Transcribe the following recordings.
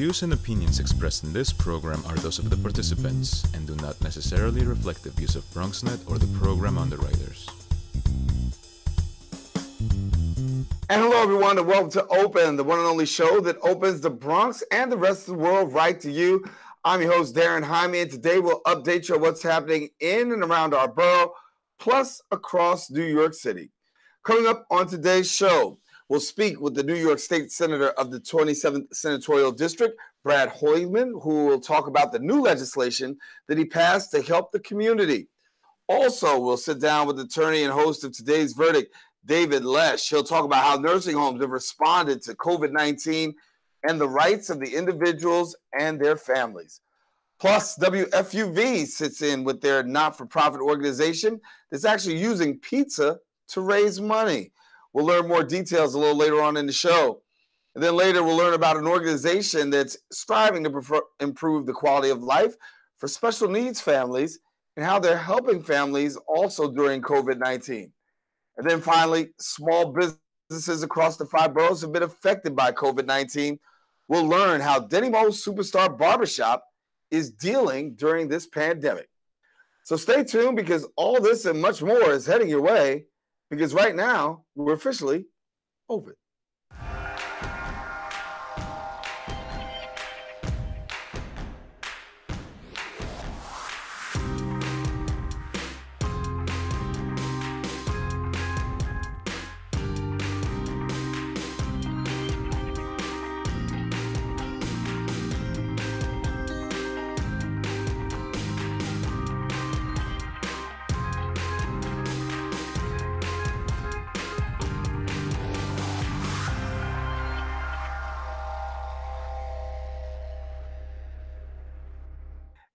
views and opinions expressed in this program are those of the participants and do not necessarily reflect the views of BronxNet or the program underwriters. And hello, everyone, and welcome to Open, the one and only show that opens the Bronx and the rest of the world right to you. I'm your host, Daren Jaime, and today we'll update you on what's happening in and around our borough, plus across New York City. Coming up on today's show, we'll speak with the New York State Senator of the 27th Senatorial District, Brad Hoylman, who will talk about the new legislation that he passed to help the community. Also, we'll sit down with attorney and host of today's verdict, David Lesch. He'll talk about how nursing homes have responded to COVID 19 and the rights of the individuals and their families. Plus, WFUV sits in with their not for profit organization that's actually using pizza to raise money. We'll learn more details a little later on in the show. And then later, we'll learn about an organization that's striving to prefer, improve the quality of life for special needs families and how they're helping families also during COVID 19. And then finally, small businesses across the five boroughs have been affected by COVID 19. We'll learn how Denny Mo's Superstar Barbershop is dealing during this pandemic. So stay tuned because all this and much more is heading your way because right now we're officially open.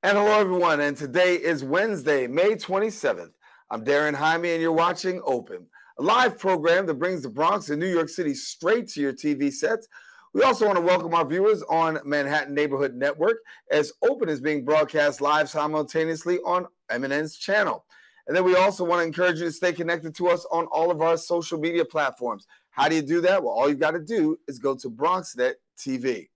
And hello, everyone. And today is Wednesday, May 27th. I'm Daren Jaime, and you're watching Open, a live program that brings the Bronx and New York City straight to your TV sets. We also want to welcome our viewers on Manhattan Neighborhood Network, as Open is being broadcast live simultaneously on MNN's channel. And then we also want to encourage you to stay connected to us on all of our social media platforms. How do you do that? Well, all you've got to do is go to BronxNet TV.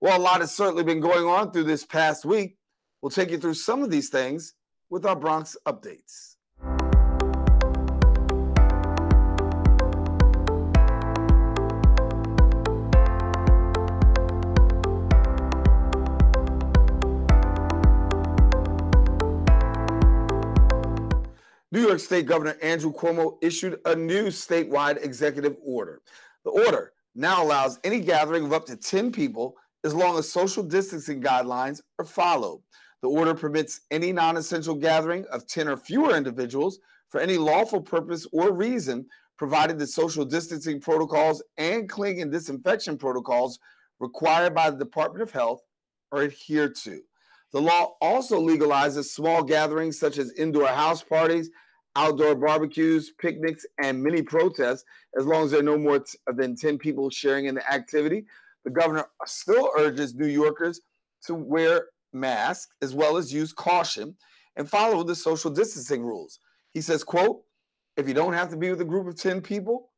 Well, a lot has certainly been going on through this past week. We'll take you through some of these things with our Bronx updates. New York State Governor Andrew Cuomo issued a new statewide executive order. The order now allows any gathering of up to 10 people as long as social distancing guidelines are followed. The order permits any non essential gathering of 10 or fewer individuals for any lawful purpose or reason, provided the social distancing protocols and cleaning and disinfection protocols required by the Department of Health are adhered to. The law also legalizes small gatherings such as indoor house parties, outdoor barbecues, picnics, and mini protests, as long as there are no more than 10 people sharing in the activity. The governor still urges New Yorkers to wear mask as well as use caution and follow the social distancing rules. He says, quote, if you don't have to be with a group of 10 people,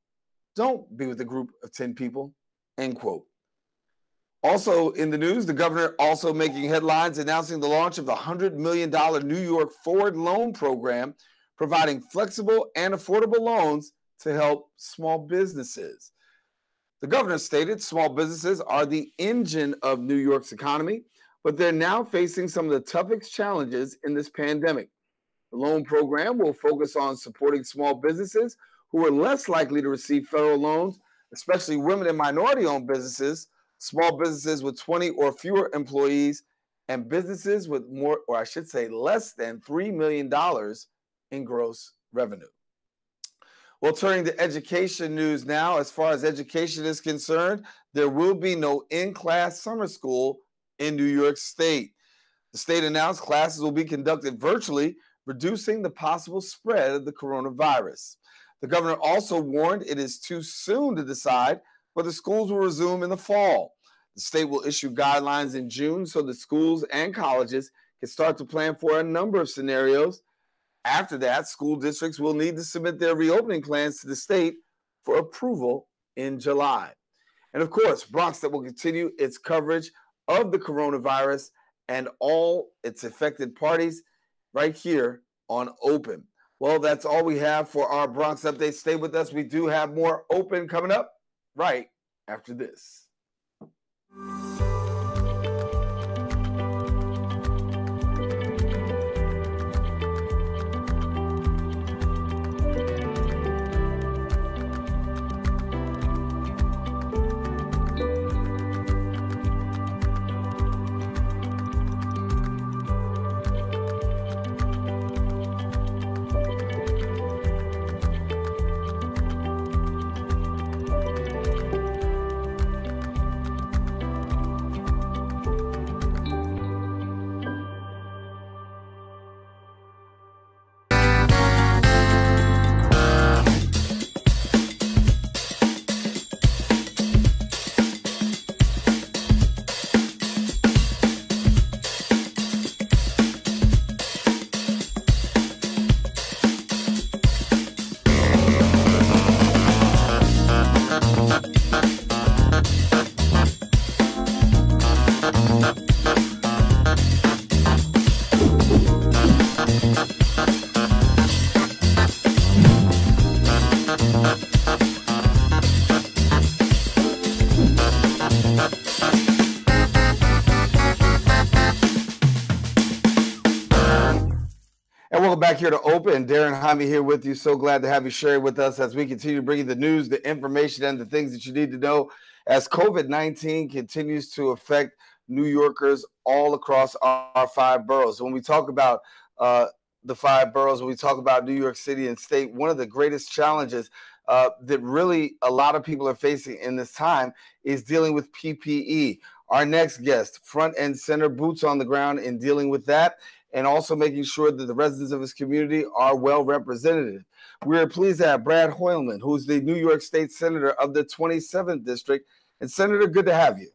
don't be with a group of 10 people, end quote. Also in the news, the governor also making headlines announcing the launch of the $100 million New York Forward Loan Program, providing flexible and affordable loans to help small businesses. The governor stated small businesses are the engine of New York's economy but they're now facing some of the toughest challenges in this pandemic. The loan program will focus on supporting small businesses who are less likely to receive federal loans, especially women and minority owned businesses, small businesses with 20 or fewer employees, and businesses with more, or I should say, less than $3 million in gross revenue. Well, turning to education news now, as far as education is concerned, there will be no in class summer school in New York State. The state announced classes will be conducted virtually, reducing the possible spread of the coronavirus. The governor also warned it is too soon to decide whether schools will resume in the fall. The state will issue guidelines in June so that schools and colleges can start to plan for a number of scenarios. After that, school districts will need to submit their reopening plans to the state for approval in July. And of course, BronxNet will continue its coverage of the coronavirus and all its affected parties right here on Open. Well, that's all we have for our Bronx update. Stay with us. We do have more Open coming up right after this. Back here to Open. Daren Jaime here with you. So glad to have you share with us as we continue bringing the news, the information, and the things that you need to know as COVID 19 continues to affect New Yorkers all across our, five boroughs. When we talk about uh, the five boroughs, when we talk about New York City and state, one of the greatest challenges uh, that really a lot of people are facing in this time is dealing with PPE. Our next guest, front and center, boots on the ground in dealing with that and also making sure that the residents of his community are well represented. We are pleased to have Brad Hoylman, who's the New York State Senator of the 27th District. And Senator, good to have you.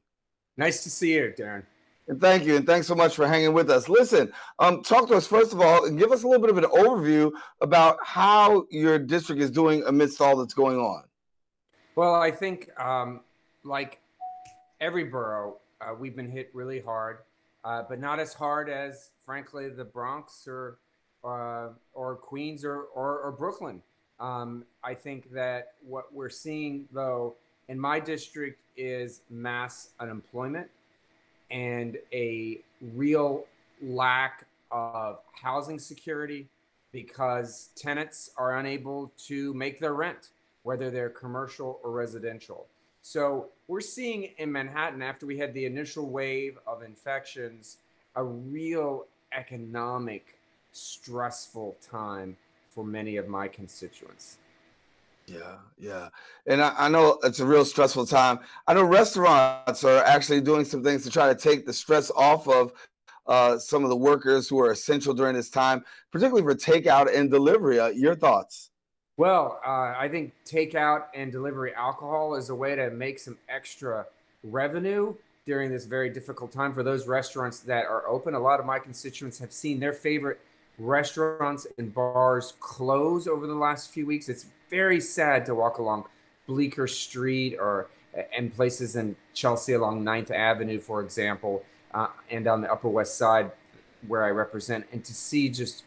Nice to see you, Daren. And thank you, and thanks so much for hanging with us. Listen, um, talk to us first of all, and give us a little bit of an overview about how your district is doing amidst all that's going on. Well, I think, um, like every borough, uh, we've been hit really hard uh, but not as hard as, frankly, the Bronx or uh, or Queens or or, or Brooklyn. Um, I think that what we're seeing, though, in my district is mass unemployment and a real lack of housing security because tenants are unable to make their rent, whether they're commercial or residential. So we're seeing in Manhattan, after we had the initial wave of infections, a real economic stressful time for many of my constituents. Yeah, yeah. And I, I, know it's a real stressful time. I know restaurants are actually doing some things to try to take the stress off of uh, some of the workers who are essential during this time, particularly for takeout and delivery. Uh, your thoughts? Well, uh, I think takeout and delivery alcohol is a way to make some extra revenue during this very difficult time for those restaurants that are open. A lot of my constituents have seen their favorite restaurants and bars close over the last few weeks. It's very sad to walk along Bleecker Street or and places in Chelsea along 9th Avenue, for example, uh, and on the Upper West Side where I represent, and to see just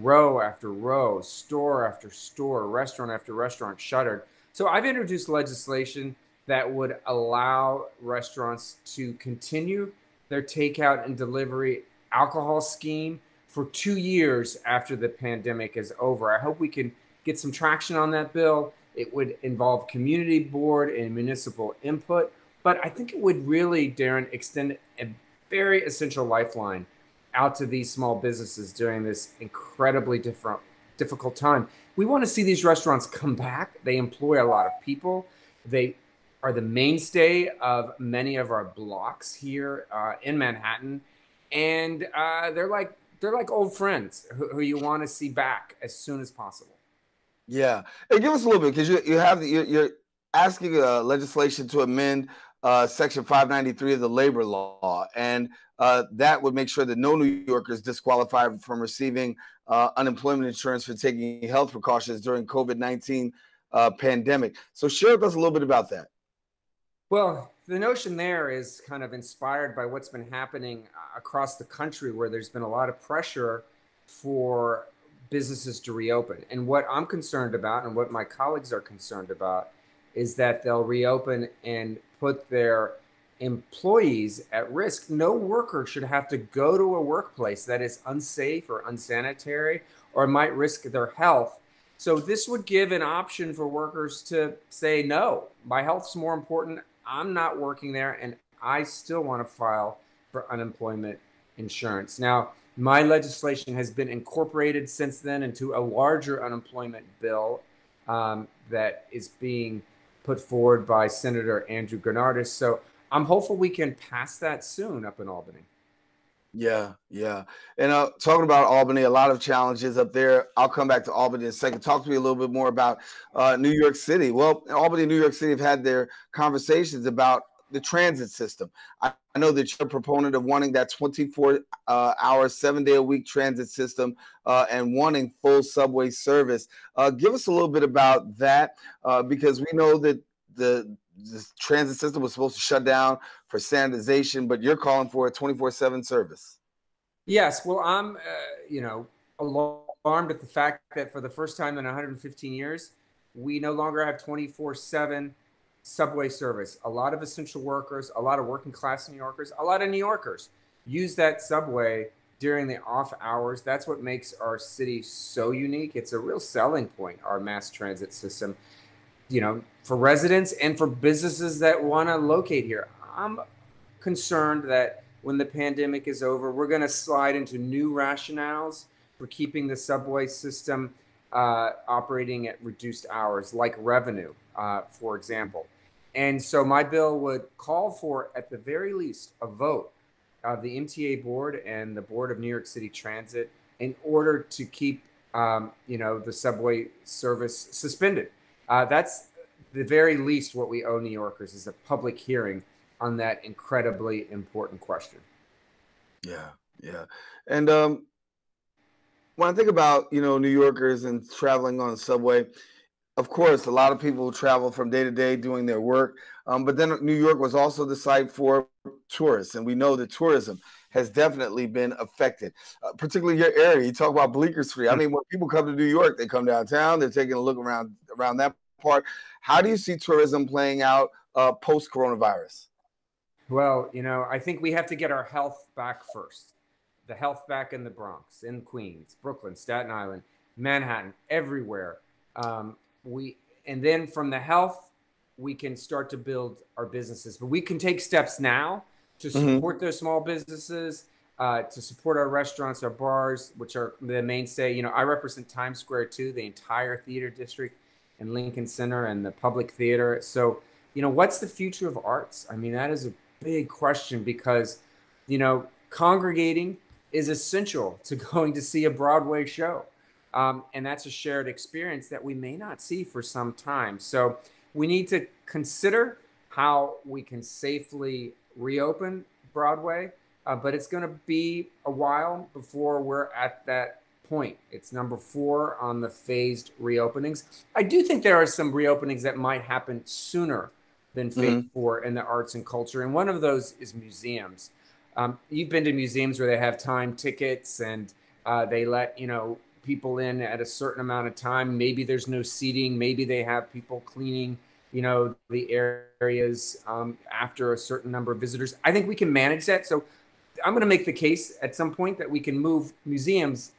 row after row, store after store, restaurant after restaurant shuttered. So I've introduced legislation that would allow restaurants to continue their takeout and delivery alcohol scheme for two years after the pandemic is over. I hope we can get some traction on that bill. It would involve community board and municipal input, but I think it would really, Daren, extend a very essential lifeline out to these small businesses during this incredibly different, difficult time. We want to see these restaurants come back. They employ a lot of people. They are the mainstay of many of our blocks here uh, in Manhattan, and uh, they're like they're like old friends who, who you want to see back as soon as possible. Yeah, and give us a little bit because you you have you're, you're asking uh, legislation to amend uh, Section 593 of the labor law, and uh, that would make sure that no New Yorkers disqualified from receiving uh, unemployment insurance for taking health precautions during COVID 19 uh, pandemic. So share with us a little bit about that. Well, the notion there is kind of inspired by what's been happening uh, across the country, where there's been a lot of pressure for businesses to reopen. And what I'm concerned about, and what my colleagues are concerned about, is that they'll reopen and put their employees at risk. No worker should have to go to a workplace that is unsafe or unsanitary or might risk their health. So, this would give an option for workers to say, no, my health's more important. I'm not working there and I still want to file for unemployment insurance. Now, my legislation has been incorporated since then into a larger unemployment bill um, that is being put forward by Senator Andrew Gounardes. So I'm hopeful we can pass that soon up in Albany. Yeah, yeah. And uh, talking about Albany, a lot of challenges up there. I'll come back to Albany in a second. Talk to me a little bit more about uh, New York City. Well, Albany New York City have had their conversations about the transit system. I, I know that you're a proponent of wanting that 24 uh, hour, seven day a week transit system uh, and wanting full subway service. Uh, give us a little bit about that uh, because we know that the, transit system was supposed to shut down for sanitization, but you're calling for a 24 7 service. Yes. Well, I'm, uh, you know, alarmed at the fact that for the first time in 115 years, we no longer have 24 7 subway service. A lot of essential workers, a lot of working class New Yorkers, a lot of New Yorkers use that subway during the off hours. That's what makes our city so unique. It's a real selling point, our mass transit system, you know, for residents and for businesses that want to locate here. I'm concerned that when the pandemic is over, we're going to slide into new rationales for keeping the subway system uh, operating at reduced hours, like revenue, uh, for example. And so my bill would call for, at the very least, a vote of the MTA board and the board of New York City Transit in order to keep, um, you know, the subway service suspended. Uh, that's the very least what we owe New Yorkers is a public hearing on that incredibly important question. Yeah, yeah, and um, when I think about you know New Yorkers and traveling on the subway, of course, a lot of people travel from day to day doing their work. Um, but then New York was also the site for tourists, and we know that tourism has definitely been affected, uh, particularly your area. You talk about Bleecker Street. I mean, when people come to New York, they come downtown. They're taking a look around around that part. How do you see tourism playing out uh, post coronavirus? Well, you know, I think we have to get our health back first. The health back in the Bronx, in Queens, Brooklyn, Staten Island, Manhattan, everywhere. Um, we and then from the health we can start to build our businesses but we can take steps now to mm-hmm. support mm-hmm. those small businesses uh, to support our restaurants our bars which are the mainstay you know i represent times square too the entire theater district and lincoln center and the public theater so you know what's the future of arts i mean that is a big question because you know congregating is essential to going to see a broadway show um, and that's a shared experience that we may not see for some time. So we need to consider how we can safely reopen Broadway, uh, but it's going to be a while before we're at that point. It's number four on the phased reopenings. I do think there are some reopenings that might happen sooner than phase mm-hmm. four in the arts and culture, and one of those is museums. Um, you've been to museums where they have time tickets and uh, they let you know people in at a certain amount of time. Maybe there's no seating. Maybe they have people cleaning, you know, the areas um, after a certain number of visitors. I think we can manage that. So I'm going to make the case at some point that we can move museums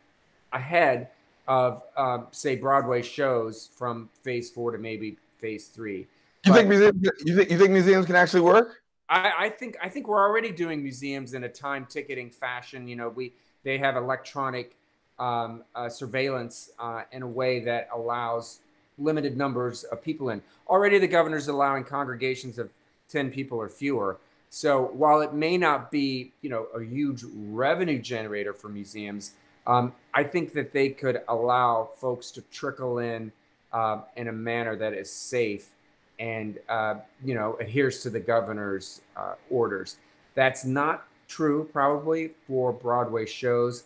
ahead of, uh, say, Broadway shows from Phase Four to maybe Phase Three. You but, think museums? You think you think museums can actually work? I, I think I think we're already doing museums in a time ticketing fashion. You know, we they have electronic um, uh, surveillance uh, in a way that allows limited numbers of people in. Already, the governor's allowing congregations of 10 people or fewer. So while it may not be, you know, a huge revenue generator for museums, um, I think that they could allow folks to trickle in uh, in a manner that is safe and, uh, you know, adheres to the governor's uh, orders. That's not true, probably, for Broadway shows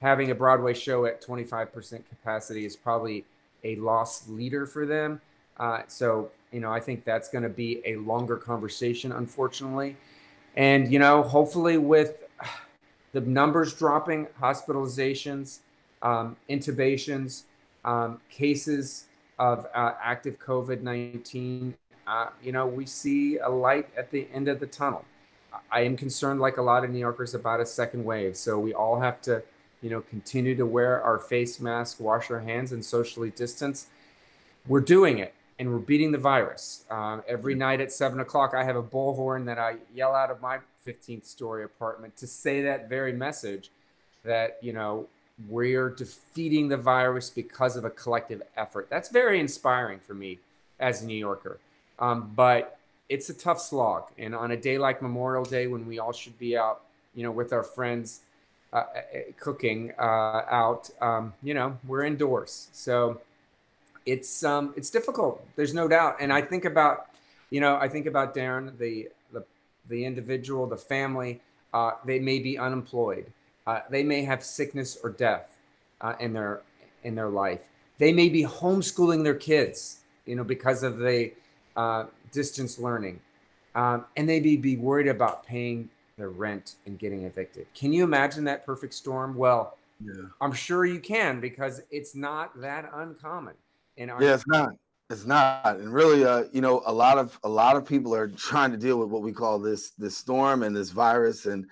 having a Broadway show at 25% capacity is probably a lost leader for them. Uh, so you know, I think that's going to be a longer conversation, unfortunately. And, you know, hopefully with the numbers dropping, hospitalizations, um, intubations, um, cases of uh, active COVID 19, uh, you know, we see a light at the end of the tunnel. I am concerned, like a lot of New Yorkers, about a second wave. So we all have to, you know, continue to wear our face mask, wash our hands, and socially distance. We're doing it and we're beating the virus. Um, every night at seven o'clock, I have a bullhorn that I yell out of my 15th story apartment to say that very message that, you know, we're defeating the virus because of a collective effort. That's very inspiring for me as a New Yorker. Um, but it's a tough slog. And on a day like Memorial Day, when we all should be out, you know, with our friends uh, uh cooking uh, out, um, you know, we're indoors. So, it's um, it's difficult. There's no doubt. And I think about, you know, I think about Daren, the the, the individual, the family. Uh, they may be unemployed. Uh, they may have sickness or death uh, in their in their life. They may be homeschooling their kids, you know, because of the uh, distance learning, um, and they may be worried about paying their rent and getting evicted. Can you imagine that perfect storm? Well, yeah. I'm sure you can because it's not that uncommon in our yeah, it's not. It's not, and really, uh, you know, a lot of a lot of people are trying to deal with what we call this this storm and this virus, and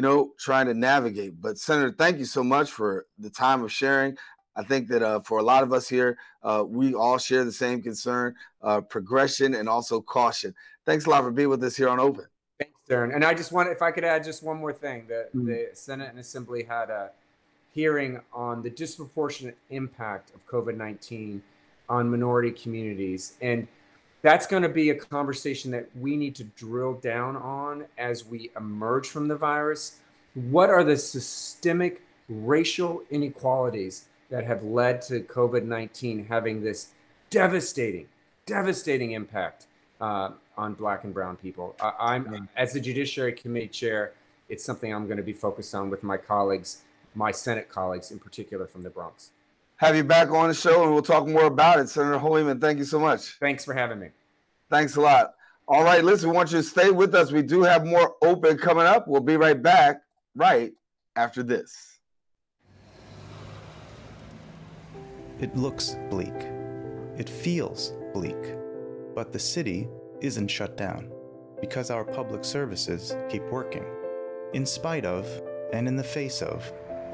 you know, trying to navigate. But Senator, thank you so much for the time of sharing. I think that uh, for a lot of us here, uh, we all share the same concern, uh, progression, and also caution. Thanks a lot for being with us here on Open. Thanks, Daren. And I just want, if I could add just one more thing, the, mm-hmm. the Senate and Assembly had a hearing on the disproportionate impact of COVID 19 on minority communities. And that's going to be a conversation that we need to drill down on as we emerge from the virus. What are the systemic racial inequalities that have led to COVID 19 having this devastating, devastating impact uh, on Black and Brown people? I, am as the Judiciary Committee Chair, it's something I'm going to be focused on with my colleagues, my Senate colleagues in particular from the Bronx have you back on the show and we'll talk more about it. Senator Hoylman, thank you so much. Thanks for having me. Thanks a lot. All right, listen, we want you to stay with us. We do have more open coming up. We'll be right back right after this. It looks bleak. It feels bleak. But the city isn't shut down because our public services keep working, in spite of and in the face of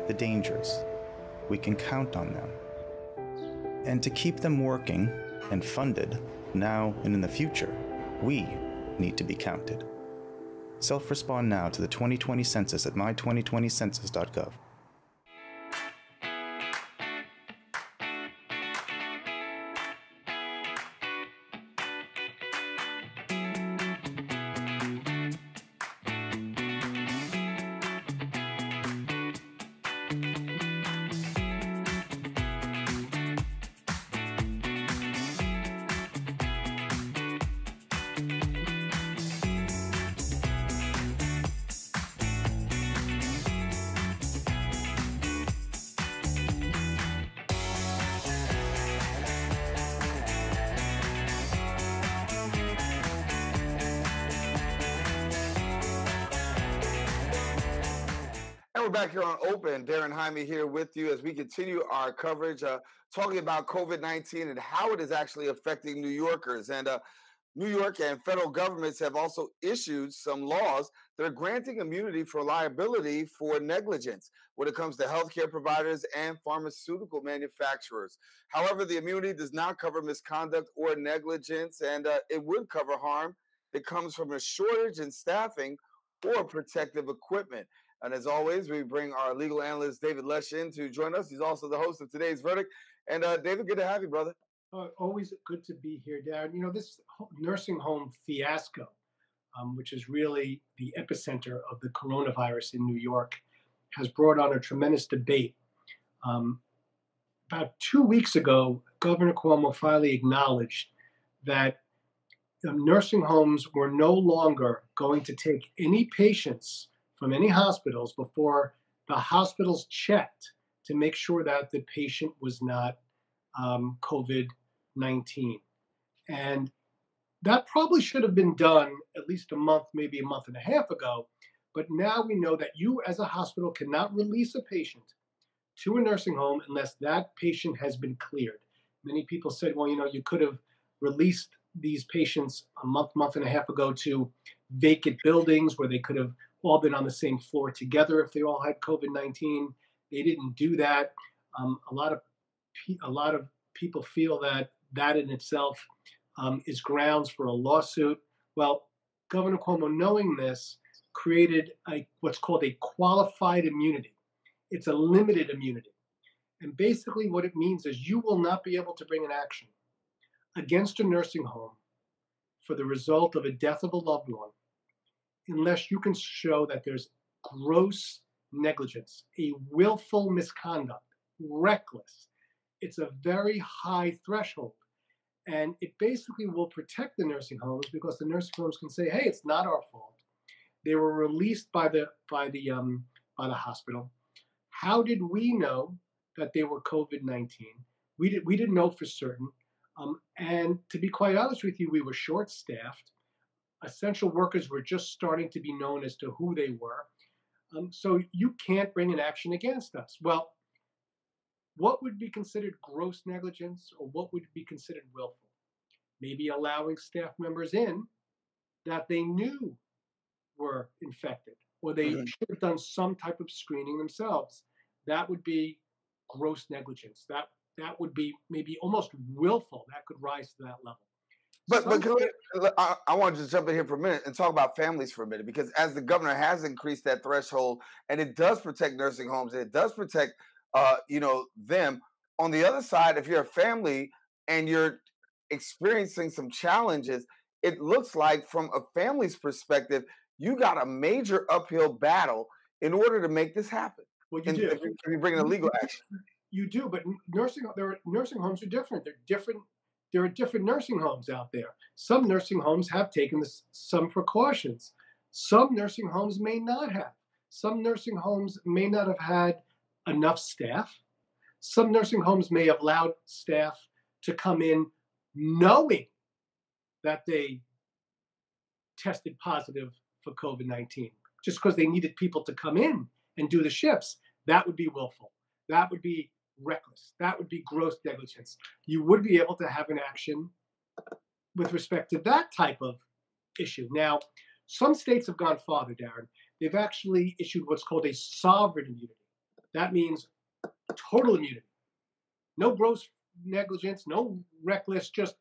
the dangers we can count on them. And to keep them working and funded now and in the future, we need to be counted. Self respond now to the 2020 census at my2020census.gov. we're back here on Open. Daren Jaime here with you as we continue our coverage, uh, talking about COVID 19 and how it is actually affecting New Yorkers. And uh, New York and federal governments have also issued some laws that are granting immunity for liability for negligence when it comes to healthcare providers and pharmaceutical manufacturers. However, the immunity does not cover misconduct or negligence, and uh, it would cover harm that comes from a shortage in staffing or protective equipment. And as always, we bring our legal analyst, David Lesch, in to join us. He's also the host of today's verdict. And uh, David, good to have you, brother. Uh, always good to be here, Daren. You know, this nursing home fiasco, um, which is really the epicenter of the coronavirus in New York, has brought on a tremendous debate. Um, about two weeks ago, Governor Cuomo finally acknowledged that um, nursing homes were no longer going to take any patients from any hospitals before the hospitals checked to make sure that the patient was not um, COVID 19. And that probably should have been done at least a month, maybe a month and a half ago. But now we know that you, as a hospital, cannot release a patient to a nursing home unless that patient has been cleared. Many people said, well, you know, you could have released these patients a month, month and a half ago to vacant buildings where they could have all been on the same floor together if they all had COVID 19. They didn't do that. Um, a lot of a lot of people feel that that in itself um, is grounds for a lawsuit. Well, Governor Cuomo, knowing this, created a, what's called a qualified immunity. It's a limited immunity. And basically, what it means is you will not be able to bring an action against a nursing home for the result of a death of a loved one unless you can show that there's gross negligence, a willful misconduct, reckless. It's a very high threshold. And it basically will protect the nursing homes because the nursing homes can say, hey, it's not our fault. They were released by the by the um, by the hospital. How did we know that they were COVID nineteen? We did we didn't know for certain. Um, and to be quite honest with you, we were short staffed. Essential workers were just starting to be known as to who they were. Um, so you can't bring an action against us. Well, what would be considered gross negligence or what would be considered willful? Maybe allowing staff members in that they knew were infected or they mm-hmm. should have done some type of screening themselves. That would be gross negligence. That that would be maybe almost willful. That could rise to that level. But but we, I, I want to just jump in here for a minute and talk about families for a minute because as the governor has increased that threshold and it does protect nursing homes and it does protect uh, you know them. On the other side, if you're a family and you're experiencing some challenges, it looks like from a family's perspective, you got a major uphill battle in order to make this happen. Well, you and do. If you're bringing a legal action. You do, but nursing there are, nursing homes are different. They're different. There are different nursing homes out there. Some nursing homes have taken this, some precautions. Some nursing homes may not have. Some nursing homes may not have had enough staff. Some nursing homes may have allowed staff to come in knowing that they tested positive for COVID 19 just because they needed people to come in and do the shifts. That would be willful. That would be reckless. That would be gross negligence. You would be able to have an action with respect to that type of issue. Now, some states have gone farther, Daren. They've actually issued what's called a sovereign immunity. That means total immunity. No gross negligence, no reckless, just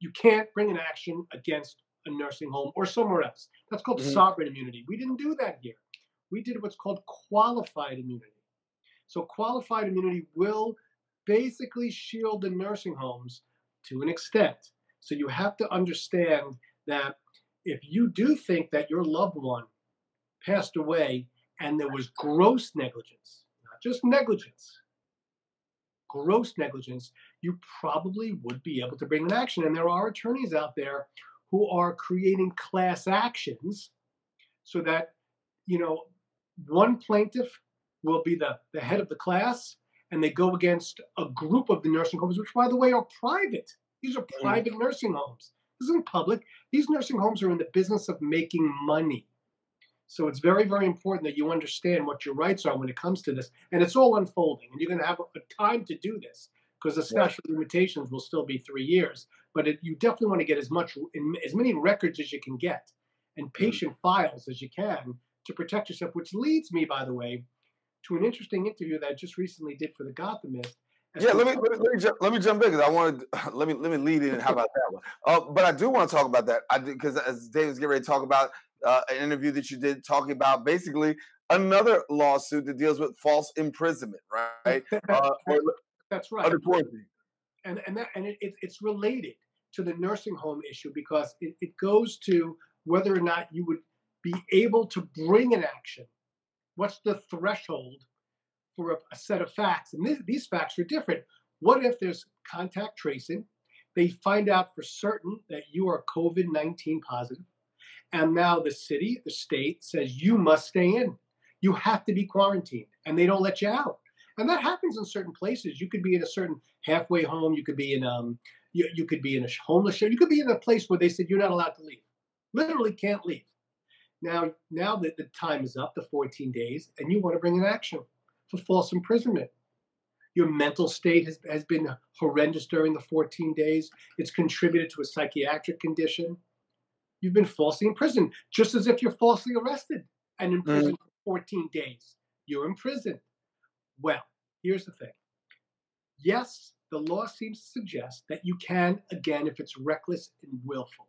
you can't bring an action against a nursing home or somewhere else. That's called mm-hmm. sovereign immunity. We didn't do that here. We did what's called qualified immunity. So, qualified immunity will basically shield the nursing homes to an extent. So, you have to understand that if you do think that your loved one passed away and there was gross negligence, not just negligence, gross negligence, you probably would be able to bring an action. And there are attorneys out there who are creating class actions so that, you know, one plaintiff will be the, the head of the class and they go against a group of the nursing homes, which, by the way, are private. These are mm. private mm. nursing homes. This isn't public. These nursing homes are in the business of making money. So it's very, very important that you understand what your rights are when it comes to this. And it's all unfolding. And you're going to have a time to do this because the statute of limitations will still be three years. But it, you definitely want to get as much, as many records as you can get and patient mm files as you can to protect yourself, which leads me, by the way, to an interesting interview that I just recently did for the Gothamist. Yeah, let me let me, let me, jump, let me jump in because I wanted let me let me lead in. And how about that one? Uh, but I do want to talk about that. I because as David's getting ready to talk about uh, an interview that you did talking about basically another lawsuit that deals with false imprisonment, right? Uh, That's right. Under quarantine. And and that and it, it, it's related to the nursing home issue because it, it goes to whether or not you would be able to bring an action. What's the threshold for a, a set of facts? And this, these facts are different. What if there's contact tracing? They find out for certain that you are COVID 19 positive and now the city, the state says you must stay in. You have to be quarantined, and they don't let you out. And that happens in certain places. You could be in a certain halfway home. You could be in, um, You, you could be in a homeless shelter. You could be in a place where they said you're not allowed to leave. Literally can't leave. Now, now that the time is up, the 14 days, and you want to bring an action for false imprisonment. Your mental state has, has been horrendous during the 14 days. It's contributed to a psychiatric condition. You've been falsely imprisoned, just as if you're falsely arrested and in prison mm. for 14 days. You're in prison. Well, here's the thing. Yes, the law seems to suggest that you can, again, if it's reckless and willful.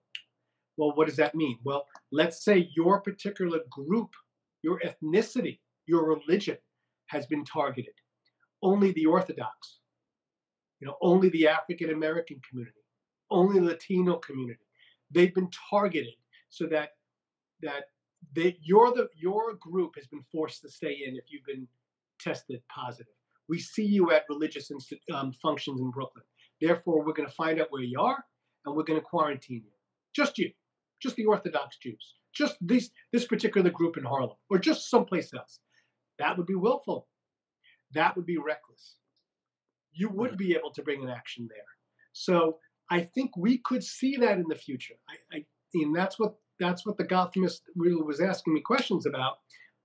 Well, what does that mean? Well, let's say your particular group, your ethnicity, your religion has been targeted. Only the Orthodox, you know, only the African American community, only Latino community. They've been targeted so that that they, you're the your group has been forced to stay in if you've been tested positive. We see you at religious um, functions in Brooklyn. Therefore, we're going to find out where you are and we're going to quarantine you. Just you, just the Orthodox Jews, just this this particular group in Harlem, or just someplace else. That would be willful. That would be reckless. You would be able to bring an action there. So I think we could see that in the future. I, I and that's what that's what the Gothamist really was asking me questions about.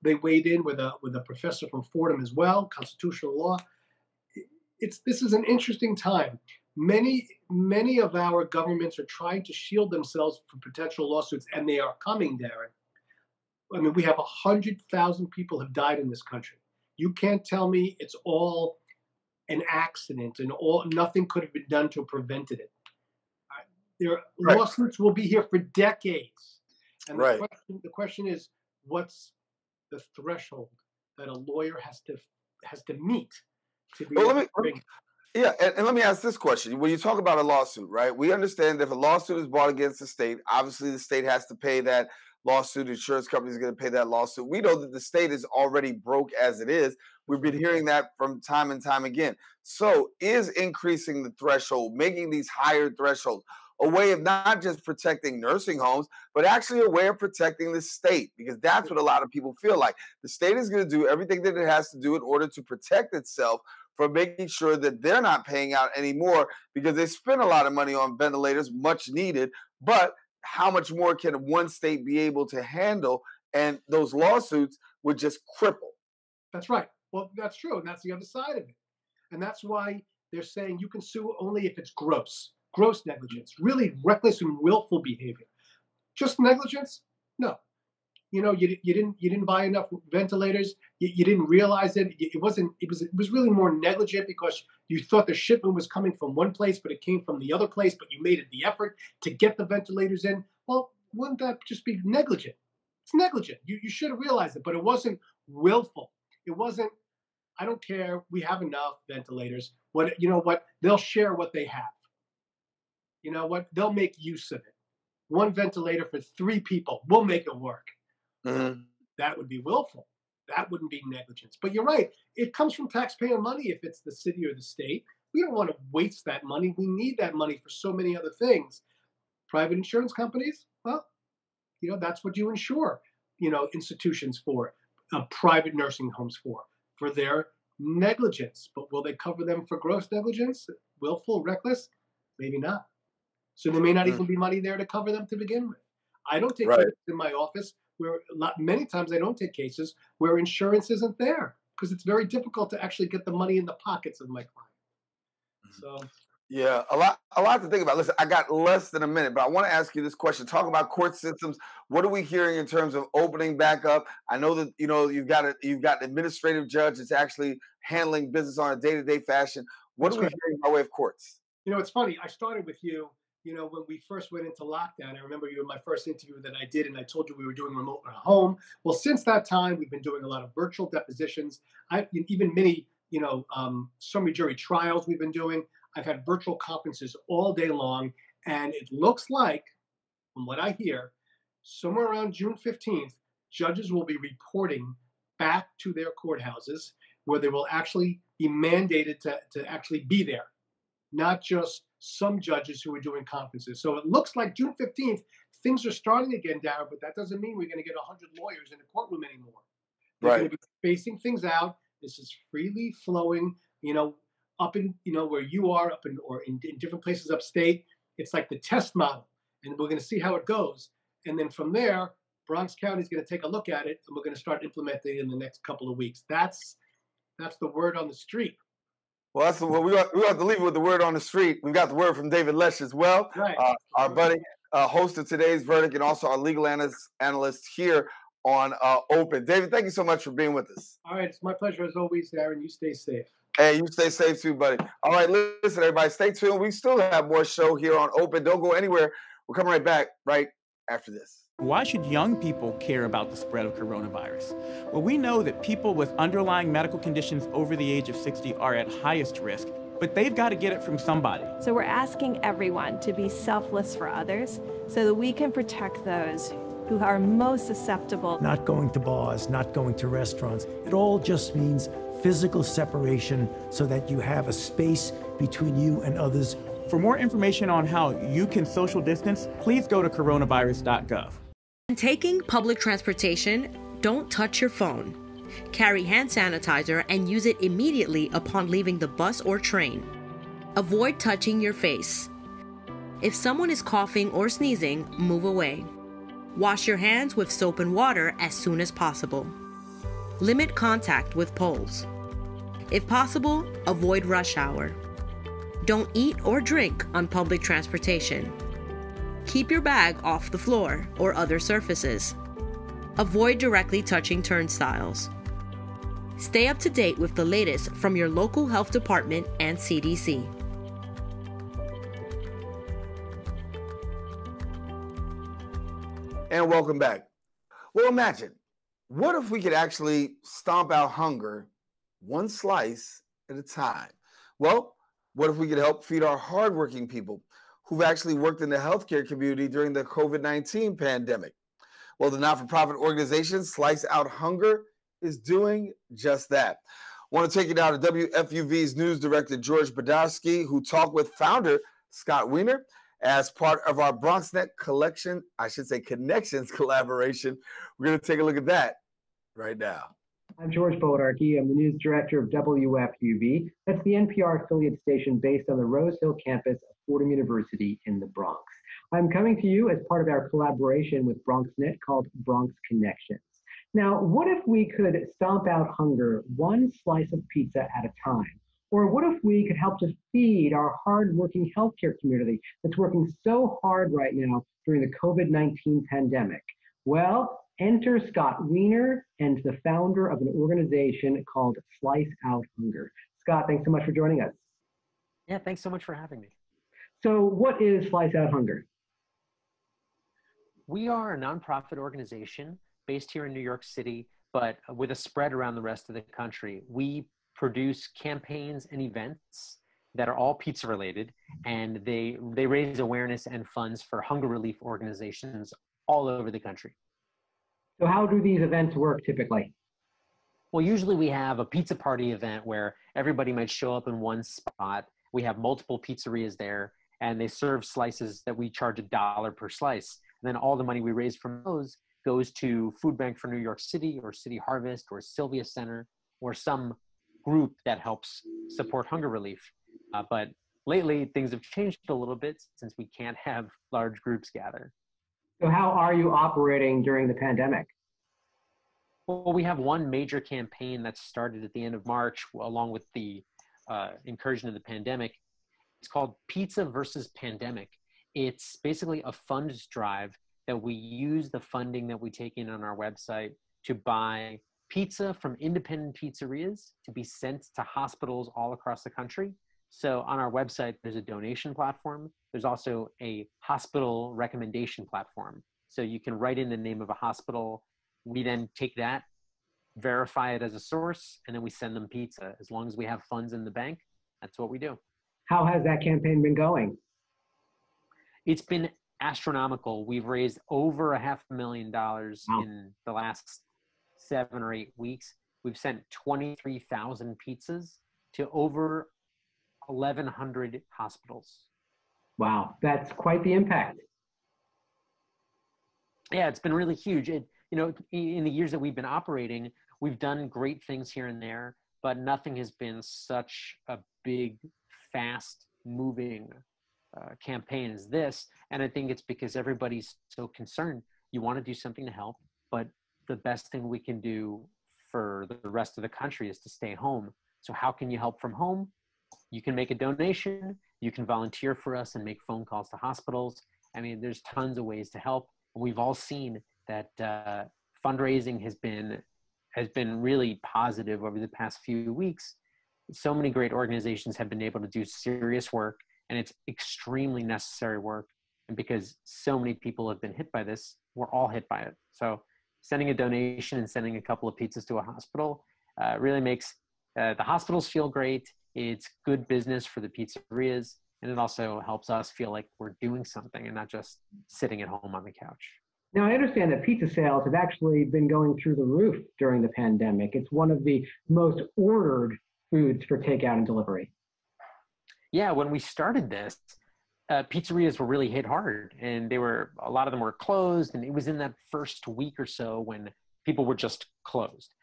They weighed in with a with a professor from Fordham as well, constitutional law. It's this is an interesting time. Many many of our governments are trying to shield themselves from potential lawsuits, and they are coming, Daren. I mean, we have a hundred thousand people have died in this country. You can't tell me it's all an accident and all nothing could have been done to have prevented it. Their right. lawsuits will be here for decades. And right. the, question, the question is, what's the threshold that a lawyer has to has to meet to be well, let me, yeah, and, and, let me ask this question: When you talk about a lawsuit, right? We understand that if a lawsuit is brought against the state, obviously the state has to pay that lawsuit. Insurance company is going to pay that lawsuit. We know that the state is already broke as it is. We've been mm-hmm. hearing that from time and time again. So, is increasing the threshold, making these higher thresholds, a way of not just protecting nursing homes, but actually a way of protecting the state, because that's what a lot of people feel like. The state is going to do everything that it has to do in order to protect itself from making sure that they're not paying out anymore because they spend a lot of money on ventilators, much needed. But how much more can one state be able to handle? And those lawsuits would just cripple. That's right. Well, that's true. And that's the other side of it. And that's why they're saying you can sue only if it's gross gross negligence, really reckless and willful behavior. Just negligence? No. You know, you, you didn't you didn't buy enough ventilators. You, you didn't realize it. It wasn't. It was it was really more negligent because you thought the shipment was coming from one place, but it came from the other place. But you made it the effort to get the ventilators in. Well, wouldn't that just be negligent? It's negligent. You you should have realized it, but it wasn't willful. It wasn't. I don't care. We have enough ventilators. What you know? What they'll share what they have you know what? They'll make use of it. One ventilator for three people. We'll make it work. Mm-hmm. That would be willful. That wouldn't be negligence. But you're right. It comes from taxpayer money if it's the city or the state. We don't want to waste that money. We need that money for so many other things. Private insurance companies, well, you know, that's what you insure, you know, institutions for, uh, private nursing homes for, for their negligence. But will they cover them for gross negligence, willful, reckless? Maybe not. So there may not mm. even be money there to cover them to begin with. I don't take right. in my office where a lot, many times I don't take cases where insurance isn't there because it's very difficult to actually get the money in the pockets of my client. Mm-hmm. So yeah, a lot, a lot to think about. Listen, I got less than a minute, but I want to ask you this question. Talk about court systems. What are we hearing in terms of opening back up? I know that you know you've got a you've got an administrative judge that's actually handling business on a day to day fashion. What that's are we right. hearing by way of courts? You know, it's funny. I started with you you know, when we first went into lockdown, I remember you in my first interview that I did, and I told you we were doing remote at home. Well, since that time, we've been doing a lot of virtual depositions. I even many, you know, um, summary jury trials we've been doing. I've had virtual conferences all day long, and it looks like, from what I hear, somewhere around June 15th, judges will be reporting back to their courthouses where they will actually be mandated to, to actually be there, not just some judges who are doing conferences. So it looks like June 15th, things are starting again, Daren, but that doesn't mean we're going to get 100 lawyers in the courtroom anymore. They're right. going to be spacing things out. This is freely flowing. You know, up in you know where you are up in or in, in different places upstate. It's like the test model, and we're going to see how it goes. And then from there, Bronx County is going to take a look at it, and we're going to start implementing in the next couple of weeks. That's that's the word on the street. Well, that's well, we got we got to leave it with the word on the street. We got the word from David Lesch as well, right. uh, our buddy, uh, host of today's verdict, and also our legal analyst analyst here on uh, Open. David, thank you so much for being with us. All right, it's my pleasure as always, Daren. You stay safe. Hey, you stay safe too, buddy. All right, listen, everybody, stay tuned. We still have more show here on Open. Don't go anywhere. We're coming right back right after this. Why should young people care about the spread of coronavirus? Well, we know that people with underlying medical conditions over the age of 60 are at highest risk, but they've got to get it from somebody. So we're asking everyone to be selfless for others so that we can protect those who are most susceptible. Not going to bars, not going to restaurants. It all just means physical separation so that you have a space between you and others. For more information on how you can social distance, please go to coronavirus.gov. When taking public transportation, don't touch your phone. Carry hand sanitizer and use it immediately upon leaving the bus or train. Avoid touching your face. If someone is coughing or sneezing, move away. Wash your hands with soap and water as soon as possible. Limit contact with poles. If possible, avoid rush hour. Don't eat or drink on public transportation. Keep your bag off the floor or other surfaces. Avoid directly touching turnstiles. Stay up to date with the latest from your local health department and CDC. And welcome back. Well, imagine what if we could actually stomp out hunger one slice at a time? Well, what if we could help feed our hardworking people who've actually worked in the healthcare community during the COVID 19 pandemic? Well, the not for profit organization Slice Out Hunger is doing just that. I want to take you now to WFUV's news director, George Bodarky, who talked with founder Scott Wiener as part of our BronxNet collection, I should say connections collaboration. We're going to take a look at that right now. I'm George Bodarky. I'm the news director of WFUV. That's the NPR affiliate station based on the Rose Hill campus Fordham University in the Bronx. I'm coming to you as part of our collaboration with BronxNet called Bronx Connections. Now, what if we could stomp out hunger one slice of pizza at a time? Or what if we could help to feed our hardworking healthcare community that's working so hard right now during the COVID 19 pandemic? Well, enter Scott Wiener and the founder of an organization called Slice Out Hunger. Scott, thanks so much for joining us. Yeah, thanks so much for having me. So, what is Slice Out Hunger? We are a nonprofit organization based here in New York City, but with a spread around the rest of the country. We produce campaigns and events that are all pizza related and they they raise awareness and funds for hunger relief organizations all over the country so how do these events work typically well usually we have a pizza party event where everybody might show up in one spot we have multiple pizzerias there and they serve slices that we charge a dollar per slice and then all the money we raise from those goes to food bank for new york city or city harvest or sylvia center or some group that helps support hunger relief. Uh, but lately, things have changed a little bit since we can't have large groups gather. So, how are you operating during the pandemic? Well, we have one major campaign that started at the end of March, along with the uh, incursion of the pandemic. It's called Pizza versus Pandemic. It's basically a funds drive that we use the funding that we take in on our website to buy pizza from independent pizzerias to be sent to hospitals all across the country. So on our website, there's a donation platform. There's also a hospital recommendation platform. So you can write in the name of a hospital. We then take that, verify it as a source, and then we send them pizza. As long as we have funds in the bank, that's what we do. How has that campaign been going? It's been astronomical. We've raised over a half a million dollars wow. in the last seven or eight weeks, we've sent 23,000 pizzas to over 1,100 hospitals. Wow, that's quite the impact. Yeah, it's been really huge. It, you know, in the years that we've been operating, we've done great things here and there, but nothing has been such a big, fast moving uh, campaign as this. And I think it's because everybody's so concerned. You want to do something to help, but the best thing we can do for the rest of the country is to stay home. So, how can you help from home? You can make a donation, you can volunteer for us and make phone calls to hospitals. I mean, there's tons of ways to help. We've all seen that uh, fundraising has been has been really positive over the past few weeks. So many great organizations have been able to do serious work, and it's extremely necessary work. And because so many people have been hit by this, we're all hit by it. So, sending a donation and sending a couple of pizzas to a hospital uh, really makes uh, the hospitals feel great. It's good business for the pizzerias, and it also helps us feel like we're doing something and not just sitting at home on the couch. Now, I understand that pizza sales have actually been going through the roof during the pandemic. It's one of the most ordered foods for takeout and delivery. Yeah, when we started this, uh, pizzerias were really hit hard, and they were a lot of them were closed, and it was in that first week or so when people were just closed.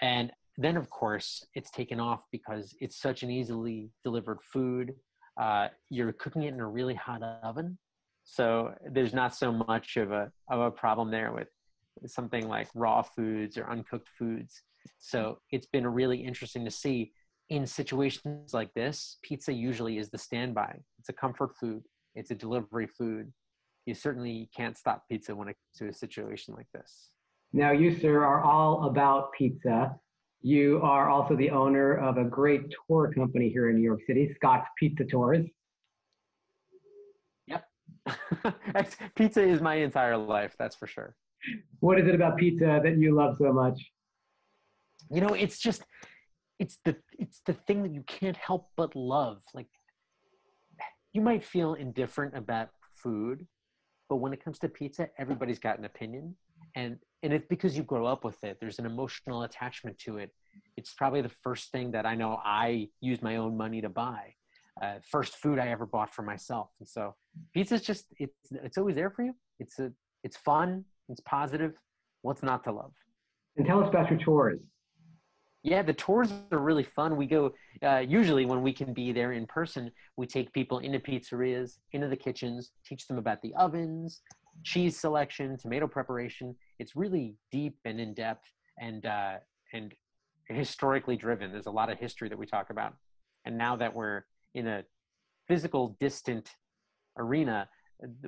And then, of course, it's taken off because it's such an easily delivered food. Uh, you're cooking it in a really hot oven, so there's not so much of a of a problem there with something like raw foods or uncooked foods. So it's been really interesting to see in situations like this, pizza usually is the standby. It's a comfort food. It's a delivery food. You certainly can't stop pizza when it comes to a situation like this. Now, you, sir, are all about pizza. You are also the owner of a great tour company here in New York City, Scott's Pizza Tours. Yep. pizza is my entire life, that's for sure. What is it about pizza that you love so much? You know, it's just it's the it's the thing that you can't help but love. Like you might feel indifferent about food, but when it comes to pizza, everybody's got an opinion. And and it's because you grow up with it. There's an emotional attachment to it. It's probably the first thing that I know I use my own money to buy uh, first food I ever bought for myself. And so pizza's just it's it's always there for you. It's a it's fun. It's positive. What's not to love? And tell us about your tours. Yeah, the tours are really fun. We go uh, usually when we can be there in person. We take people into pizzerias, into the kitchens, teach them about the ovens, cheese selection, tomato preparation. It's really deep and in depth and uh, and historically driven. There's a lot of history that we talk about. And now that we're in a physical distant arena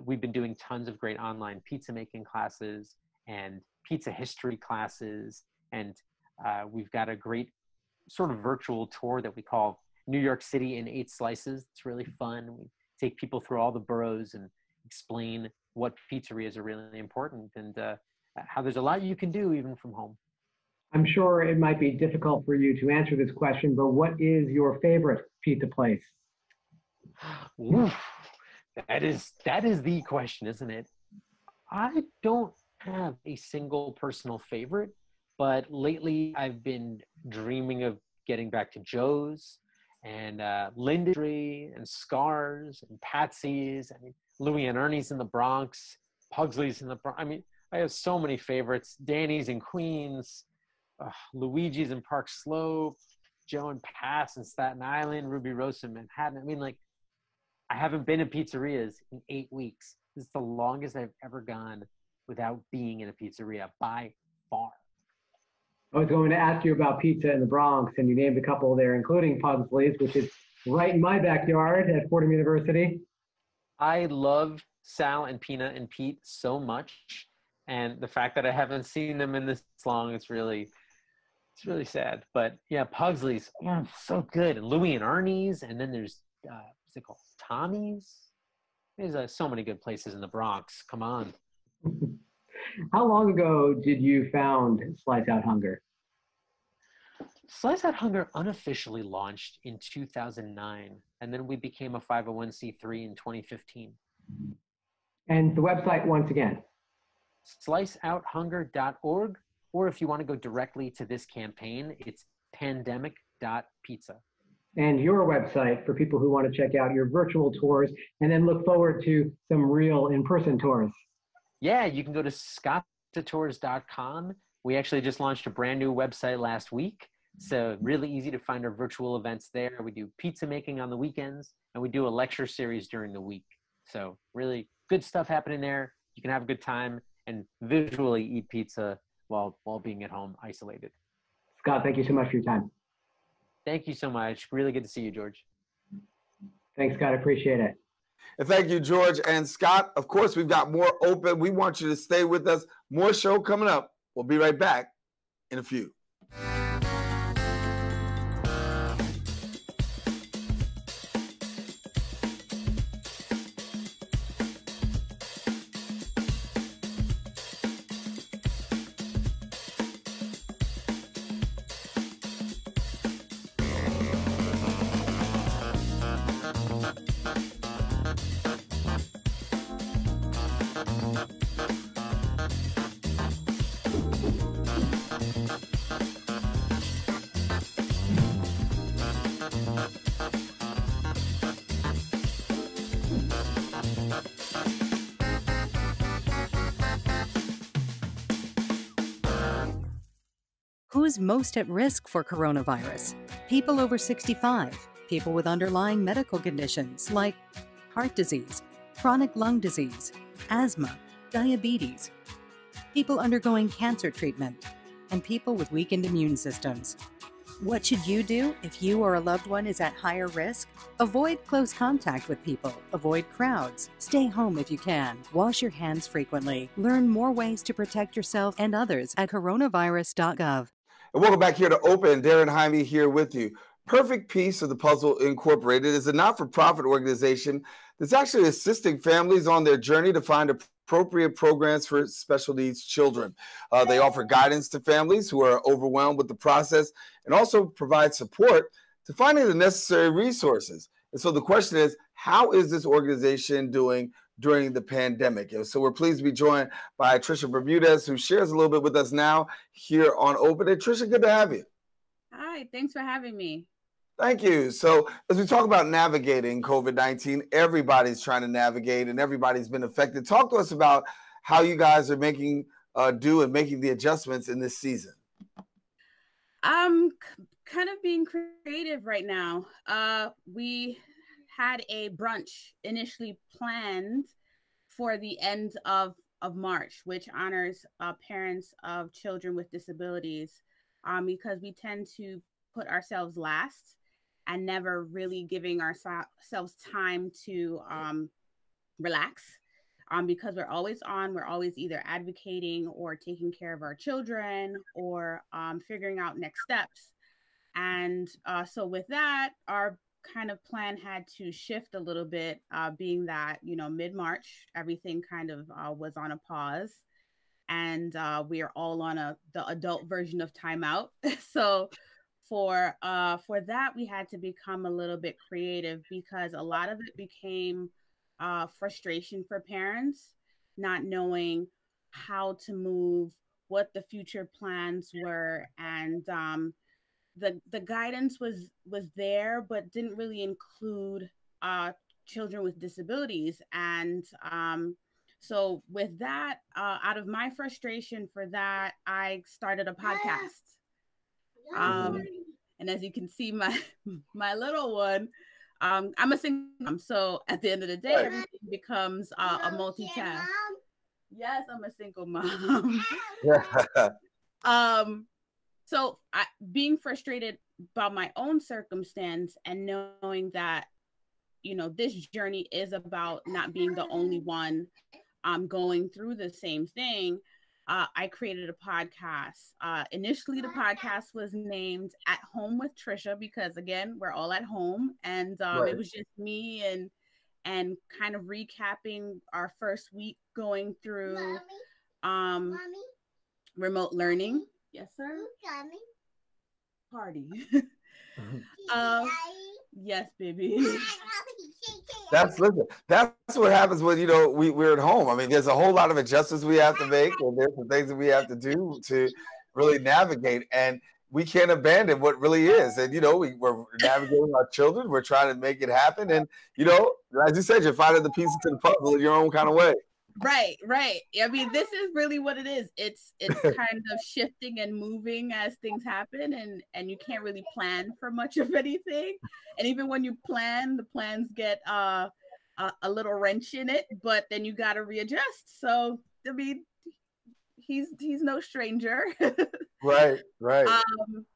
we've been doing tons of great online pizza making classes and pizza history classes and uh, we've got a great sort of virtual tour that we call new york city in eight slices. It's really fun. We take people through all the boroughs and explain what pizzerias are really important and uh, how there's a lot you can do even from home. I'm sure it might be difficult for you to answer this question but what is your favorite pizza place? Oof, that is that is the question, isn't it? I don't have a single personal favorite, but lately I've been dreaming of getting back to Joe's and uh, Lindistry and Scarr's and Patsy's. I mean, Louie and Ernie's in the Bronx, Pugsley's in the Bronx. I mean, I have so many favorites. Danny's in Queens, uh, Luigi's in Park Slope, Joe and Pat's in Staten Island, Rubirosa in Manhattan. I mean, like I haven't been in pizzerias in eight weeks. This is the longest I've ever gone without being in a pizzeria by far. I was going to ask you about pizza in the Bronx, and you named a couple there, including Pugsley's, which is right in my backyard at Fordham University. I love Sal and Pina and Pete so much, and the fact that I haven't seen them in this long, it's really, it's really sad. But yeah, Pugsley's, oh, so good. And Louie and Ernie's, and then there's uh, what's it called? Tommy's. There's uh, so many good places in the Bronx. Come on. How long ago did you found Slice Out Hunger? Slice Out Hunger unofficially launched in 2009, and then we became a 501c3 in 2015. And the website, once again? sliceouthunger.org, or if you want to go directly to this campaign, it's pandemic.pizza and your website for people who want to check out your virtual tours and then look forward to some real in-person tours. Yeah, you can go to scotttours.com. We actually just launched a brand new website last week So really easy to find our virtual events there. We do pizza making on the weekends and we do a lecture series during the week. So really good stuff happening there. You can have a good time and visually eat pizza while while being at home isolated. Scott, thank you so much for your time. Thank you so much. Really good to see you, George. Thanks, Scott. Appreciate it. And thank you, George and Scott. Of course, we've got more open. We want you to stay with us. More show coming up. We'll be right back in a few. Most at risk for coronavirus? People over 65, people with underlying medical conditions like heart disease, chronic lung disease, asthma, diabetes, people undergoing cancer treatment, and people with weakened immune systems. What should you do if you or a loved one is at higher risk? Avoid close contact with people, avoid crowds, stay home if you can, wash your hands frequently, learn more ways to protect yourself and others at coronavirus.gov. And welcome back here to Open. Daren Jaime here with you. Perfect Piece of the Puzzle Incorporated is a not for profit organization that's actually assisting families on their journey to find appropriate programs for special needs children. Uh, they offer guidance to families who are overwhelmed with the process and also provide support to finding the necessary resources. And so the question is how is this organization doing during the pandemic. So we're pleased to be joined by Trisha Bermudez, who shares a little bit with us now here on Open. And Trisha, good to have you. Hi, thanks for having me. Thank you. So, as we talk about navigating COVID 19, everybody's trying to navigate and everybody's been affected. Talk to us about how you guys are making uh, do and making the adjustments in this season. Um, kind of being creative right now. Uh, we had a brunch initially planned for the end of, of March, which honors uh, parents of children with disabilities, um, because we tend to put ourselves last and never really giving ourselves time to um, relax. Um, because we're always on, we're always either advocating or taking care of our children or um, figuring out next steps. And uh, so, with that, our kind of plan had to shift a little bit, uh, being that, you know, mid March, everything kind of uh, was on a pause. And uh, we are all on a the adult version of timeout. so for uh for that we had to become a little bit creative because a lot of it became uh frustration for parents not knowing how to move what the future plans were and um the the guidance was was there but didn't really include uh children with disabilities. And um so with that uh, out of my frustration for that i started a podcast. Um and as you can see my my little one um i'm a single mom. So at the end of the day everything becomes uh, a multitask. yes i'm a single mom. Um so I, being frustrated about my own circumstance and knowing that you know this journey is about not being the only one um, going through the same thing uh, i created a podcast uh, initially the podcast was named at home with trisha because again we're all at home and um, right. it was just me and and kind of recapping our first week going through Mommy? um Mommy? remote learning Yes, sir. Coming. Party. um, yes, baby. That's listen. That's what happens when you know we, we're at home. I mean, there's a whole lot of adjustments we have to make, and there's some things that we have to do to really navigate. And we can't abandon what really is. And you know, we, we're navigating our children. We're trying to make it happen. And you know, as you said, you're finding the pieces to the puzzle in your own kind of way. Right, right. I mean, this is really what it is. It's it's kind of shifting and moving as things happen, and and you can't really plan for much of anything. And even when you plan, the plans get uh a, a little wrench in it, but then you got to readjust. So I mean, he's he's no stranger. right, right. Um,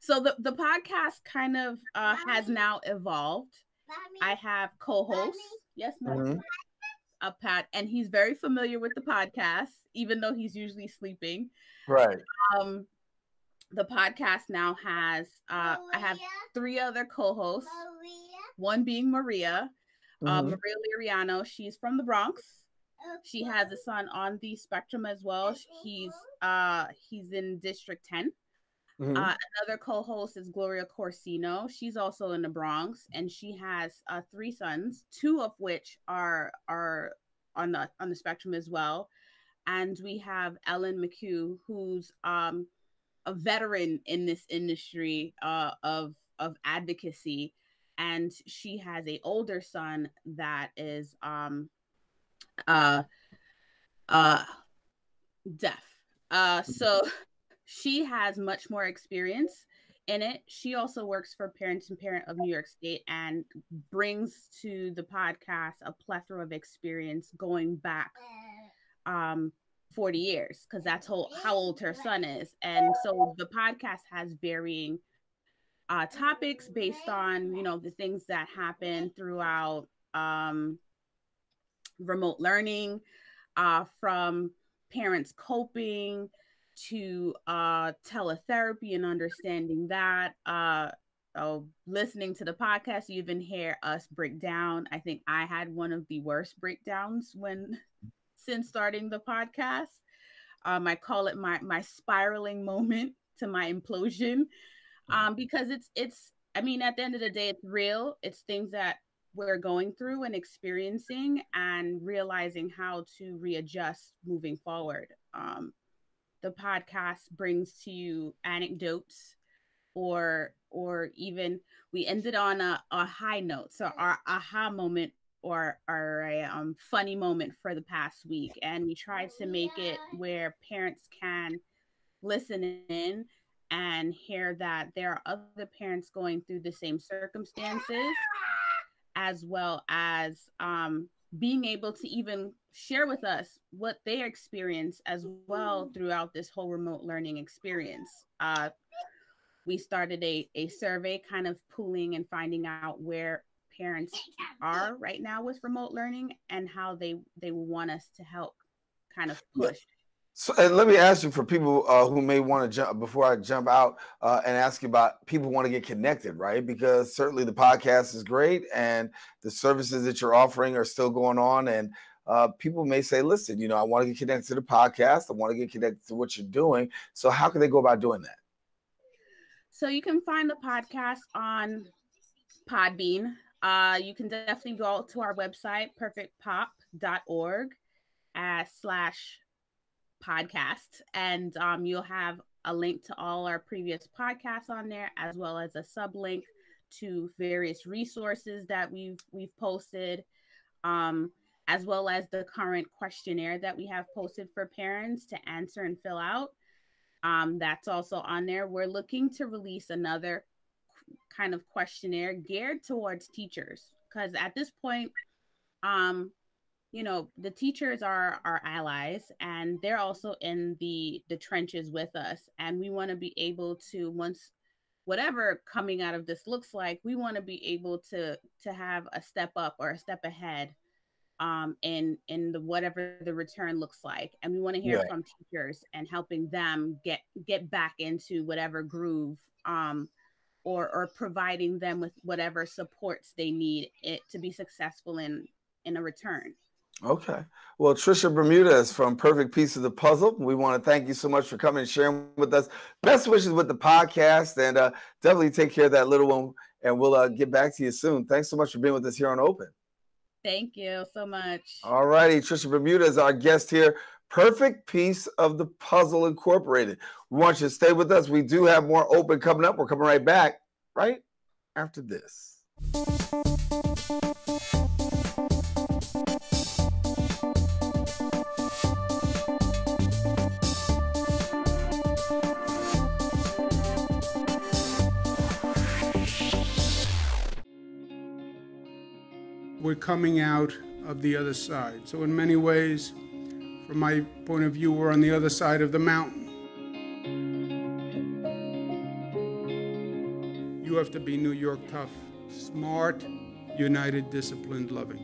so the the podcast kind of uh, has now evolved. I have co-hosts. Yes, ma'am. Mm-hmm. Uh, Pat, and he's very familiar with the podcast, even though he's usually sleeping. Right. Um, the podcast now has uh, I have three other co-hosts. Maria. One being Maria, uh, mm-hmm. uh, Maria Liriano. She's from the Bronx. She has a son on the spectrum as well. He's uh he's in District 10. Mm-hmm. Uh, another co-host is Gloria Corsino. She's also in the Bronx, and she has uh, three sons, two of which are are on the on the spectrum as well. And we have Ellen McHugh, who's um, a veteran in this industry uh, of of advocacy, and she has a older son that is um, uh, uh, deaf. Uh, so she has much more experience in it. She also works for Parents and Parent of New York State and brings to the podcast a plethora of experience going back um, 40 years because that's how, how old her son is. And so the podcast has varying uh, topics based on, you know, the things that happen throughout um, remote learning, uh, from parents coping to uh, teletherapy and understanding that. Uh, oh, listening to the podcast, you even hear us break down. I think I had one of the worst breakdowns when since starting the podcast. Um, I call it my my spiraling moment to my implosion, um, because it's it's. I mean, at the end of the day, it's real. It's things that we're going through and experiencing, and realizing how to readjust moving forward. Um, the podcast brings to you anecdotes or or even we ended on a, a high note. So our aha moment or or a um, funny moment for the past week. And we tried to make it where parents can listen in and hear that there are other parents going through the same circumstances as well as um, being able to even share with us what they experience as well throughout this whole remote learning experience. Uh, we started a, a survey kind of pooling and finding out where parents are right now with remote learning and how they they want us to help kind of push so, and let me ask you for people uh, who may want to jump before I jump out uh, and ask you about people want to get connected, right? Because certainly the podcast is great and the services that you're offering are still going on. And uh, people may say, listen, you know, I want to get connected to the podcast, I want to get connected to what you're doing. So, how can they go about doing that? So, you can find the podcast on Podbean. Uh, you can definitely go to our website, perfectpop.org uh, slash podcast, and um, you'll have a link to all our previous podcasts on there, as well as a sublink to various resources that we've we've posted, um, as well as the current questionnaire that we have posted for parents to answer and fill out. Um, that's also on there. We're looking to release another kind of questionnaire geared towards teachers because at this point, um, you know the teachers are our allies and they're also in the the trenches with us and we want to be able to once whatever coming out of this looks like we want to be able to to have a step up or a step ahead um in in the whatever the return looks like and we want to hear yeah. from teachers and helping them get get back into whatever groove um or or providing them with whatever supports they need it to be successful in in a return Okay. Well, Trisha Bermudez from Perfect Piece of the Puzzle. We want to thank you so much for coming and sharing with us. Best wishes with the podcast, and uh, definitely take care of that little one. And we'll uh, get back to you soon. Thanks so much for being with us here on Open. Thank you so much. All righty, Trisha Bermudez is our guest here. Perfect Piece of the Puzzle Incorporated. We want you to stay with us. We do have more Open coming up. We're coming right back right after this. We're coming out of the other side. So, in many ways, from my point of view, we're on the other side of the mountain. You have to be New York tough, smart, united, disciplined, loving.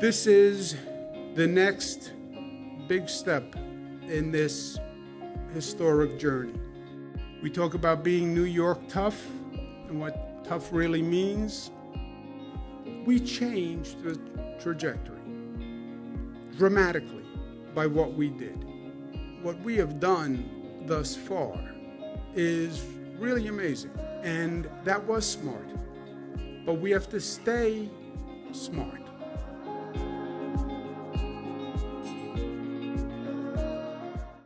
This is the next big step in this historic journey. We talk about being New York tough and what tough really means. We changed the trajectory dramatically by what we did. What we have done thus far is really amazing, and that was smart. But we have to stay smart.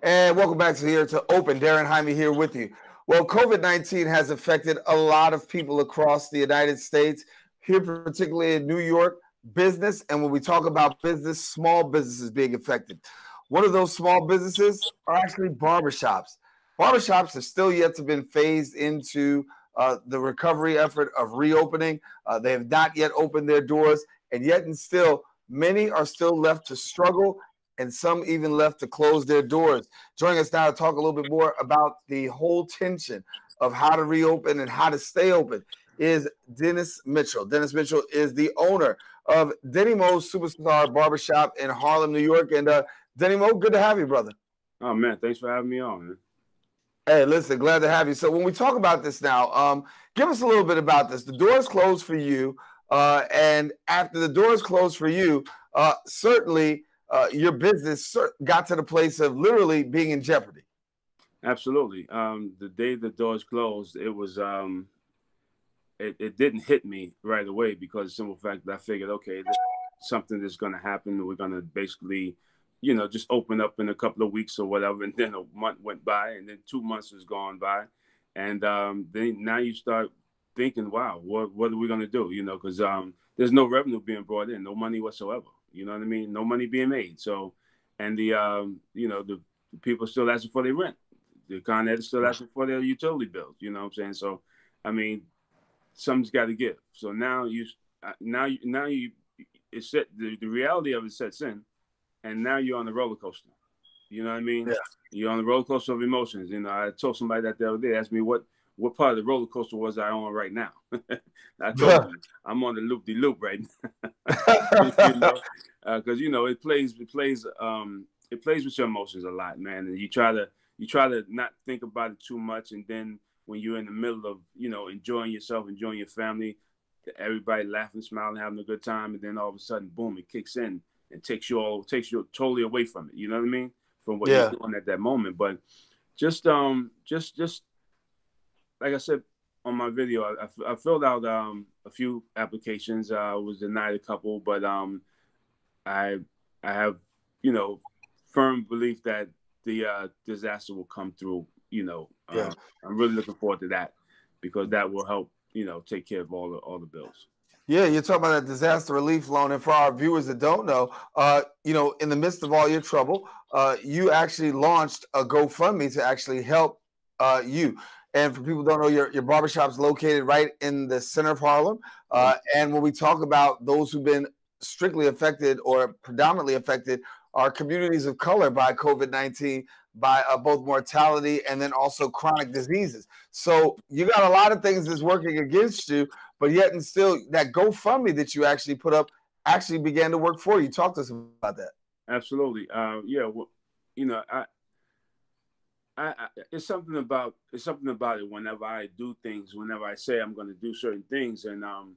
And welcome back to here to Open. Daren Jaime here with you. Well, COVID 19 has affected a lot of people across the United States, here particularly in New York, business. And when we talk about business, small businesses being affected. One of those small businesses are actually barbershops. Barbershops have still yet to been phased into uh, the recovery effort of reopening. Uh, they have not yet opened their doors, and yet and still, many are still left to struggle and some even left to close their doors. Joining us now to talk a little bit more about the whole tension of how to reopen and how to stay open is Dennis Mitchell. Dennis Mitchell is the owner of Denny Mo's Superstar Barbershop in Harlem, New York. And uh, Denny Mo, good to have you, brother. Oh man, thanks for having me on. Man. Hey, listen, glad to have you. So when we talk about this now, um, give us a little bit about this. The doors closed for you, uh, and after the doors closed for you, uh, certainly uh, your business got to the place of literally being in jeopardy. Absolutely. Um, the day the doors closed, it was um, it, it didn't hit me right away because simple fact that I figured, okay, something is going to happen. We're going to basically, you know, just open up in a couple of weeks or whatever. And then a month went by, and then two months has gone by, and um, then now you start thinking, wow, what what are we going to do? You know, because um, there's no revenue being brought in, no money whatsoever. You know what I mean? No money being made. So, and the um, you know the, the people still asking for their rent. The Con Ed is still asking for their utility bills. You know what I'm saying? So, I mean, something's got to give. So now you uh, now you now you it's set the, the reality of it sets in, and now you're on the roller coaster. You know what I mean? Yeah. You're on the roller coaster of emotions. You know, I told somebody that the other day, asked me what what part of the roller coaster was I on right now? I told yeah. I'm on the loop de loop right now. you know, because uh, you know it plays it plays um it plays with your emotions a lot, man. And you try to you try to not think about it too much, and then when you're in the middle of you know enjoying yourself, enjoying your family, everybody laughing, smiling, having a good time, and then all of a sudden, boom, it kicks in and takes you all takes you totally away from it. You know what I mean? From what yeah. you're doing at that moment, but just um just just like I said on my video, I, I filled out um, a few applications. I uh, was denied a couple, but um, I I have you know firm belief that the uh, disaster will come through. You know, yeah. Um, I'm really looking forward to that because that will help you know take care of all the all the bills. Yeah, you're talking about a disaster relief loan, and for our viewers that don't know, uh, you know, in the midst of all your trouble, uh, you actually launched a GoFundMe to actually help uh, you. And for people who don't know, your, your barbershop's located right in the center of Harlem. Uh, and when we talk about those who've been strictly affected or predominantly affected are communities of color by COVID 19, by uh, both mortality and then also chronic diseases. So you got a lot of things that's working against you, but yet and still, that GoFundMe that you actually put up actually began to work for you. Talk to us about that. Absolutely. Uh, yeah. Well, you know, I, I, I, it's something about it's something about it. Whenever I do things, whenever I say I'm going to do certain things, and um,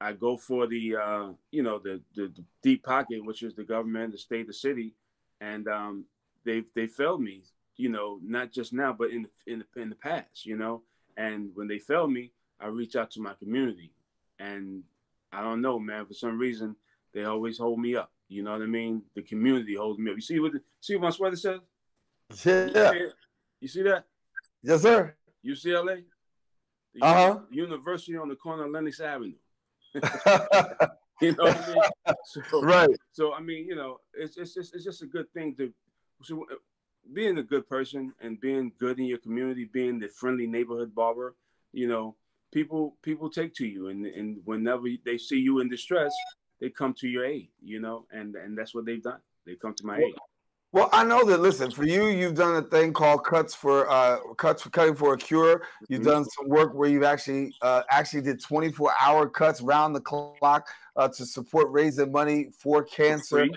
I go for the uh, you know the, the, the deep pocket, which is the government, the state, the city, and um, they they failed me. You know, not just now, but in the, in the, in the past. You know, and when they failed me, I reach out to my community, and I don't know, man. For some reason, they always hold me up. You know what I mean? The community holds me up. You see what the, see what my sweater says? Yeah. You see that? Yes, sir. UCLA. Uh huh. University on the corner of Lenox Avenue. you know what I mean? So, right. So I mean, you know, it's it's just it's just a good thing to. So being a good person and being good in your community, being the friendly neighborhood barber, you know, people people take to you, and and whenever they see you in distress, they come to your aid, you know, and and that's what they've done. They come to my aid. Well, I know that. Listen, for you, you've done a thing called cuts for uh, cuts for cutting for a cure. You've mm-hmm. done some work where you've actually uh, actually did 24 hour cuts round the clock uh, to support raising money for cancer. For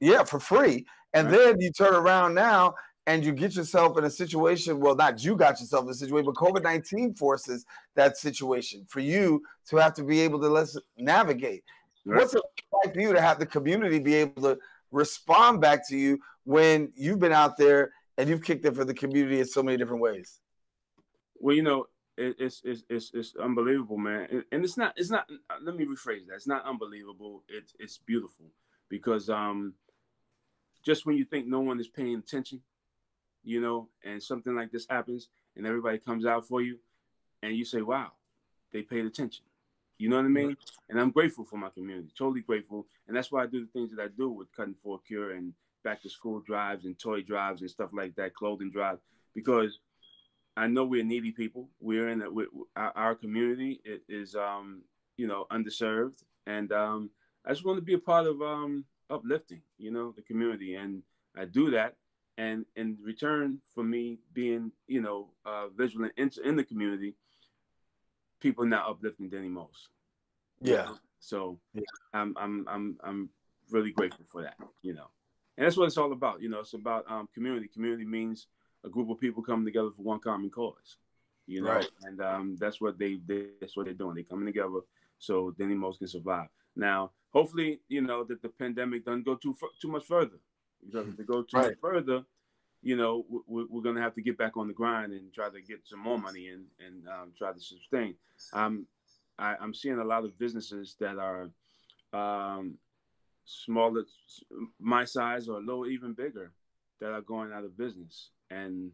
yeah, for free. And right. then you turn around now and you get yourself in a situation. Well, not you got yourself in a situation, but COVID 19 forces that situation for you to have to be able to let's navigate. Right. What's it like for you to have the community be able to respond back to you when you've been out there and you've kicked it for the community in so many different ways? Well, you know, it, it's, it's it's it's unbelievable, man, and it's not it's not. Let me rephrase that. It's not unbelievable. It's it's beautiful because um, just when you think no one is paying attention, you know, and something like this happens, and everybody comes out for you, and you say, "Wow, they paid attention." You know what I mean? And I'm grateful for my community, totally grateful. And that's why I do the things that I do with Cutting for a Cure and back to school drives and toy drives and stuff like that, clothing drives, because I know we're needy people. We're in a, we, our, our, community is, um, you know, underserved. And um, I just want to be a part of um, uplifting, you know, the community. And I do that. And in return for me being, you know, uh, vigilant in, in the community, people now uplifting Denny Mo's. Yeah. So yeah. I'm I'm I'm I'm really grateful for that, you know. And that's what it's all about. You know, it's about um, community. Community means a group of people coming together for one common cause. You know, right. and um, that's what they, they that's what they're doing. They're coming together so Denny Mo's can survive. Now, hopefully, you know that the pandemic doesn't go too too much further. Because if it go too right. much further, you know, we're, we're going to have to get back on the grind and try to get some more money and and um, try to sustain. Um, I, I'm seeing a lot of businesses that are um, smaller, my size or a little even bigger, that are going out of business, and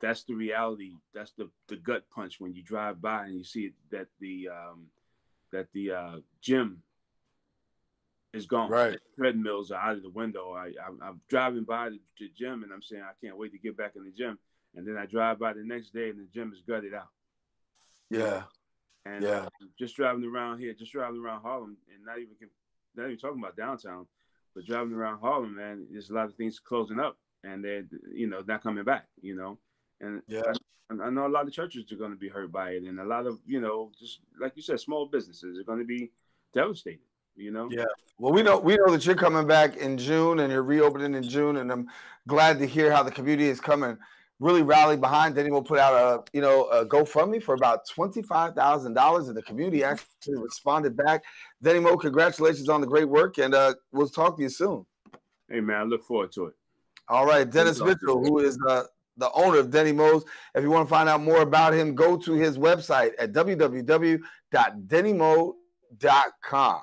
that's the reality. That's the the gut punch when you drive by and you see that the um, that the uh, gym is gone. Right. treadmills are out of the window. I, I am driving by the, the, gym and I'm saying I can't wait to get back in the gym. And then I drive by the next day and the gym is gutted out. Yeah. And yeah. Uh, just driving around here, just driving around Harlem, and not even not even talking about downtown, but driving around Harlem, man, there's a lot of things closing up, and they're you know not coming back. You know, and yeah. I, I know a lot of churches are going to be hurt by it, and a lot of you know, just like you said, small businesses are going to be devastated you know? Yeah. Well, we know we know that you're coming back in June and you're reopening in June, and I'm glad to hear how the community is coming really rallied behind. Then will put out a you know a GoFundMe for about twenty five thousand dollars, and the community actually responded back. Denny Mo, congratulations on the great work, and uh, we'll talk to you soon. Hey man, I look forward to it. All right, Dennis Mitchell, who is uh, the owner of Denny Mo's. If you want to find out more about him, go to his website at www.dennymo.com.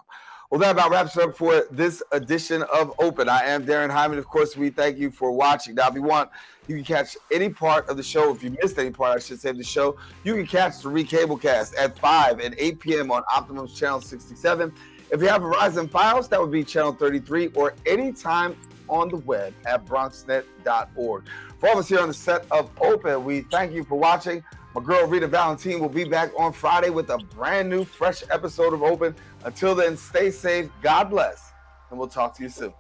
Well, that about wraps up for this edition of Open. I am Daren Jaime. Of course, we thank you for watching. Now, if you want, you can catch any part of the show. If you missed any part, I should say, of the show, you can catch the Recablecast at 5 and 8 p.m. on Optimum's Channel 67. If you have Verizon Fios, that would be Channel 33, or anytime on the web at bronxnet.org. For all of us here on the set of Open, we thank you for watching. My girl Rita Valentine will be back on Friday with a brand new, fresh episode of Open. Until then, stay safe, God bless, and we'll talk to you soon.